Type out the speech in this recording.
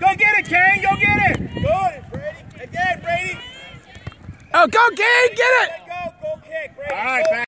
Go get it, Kane. Go get it. Good, Brady. Again, Brady. Oh, go, Kane, get it! Go. Go kick, Brady. All right, back.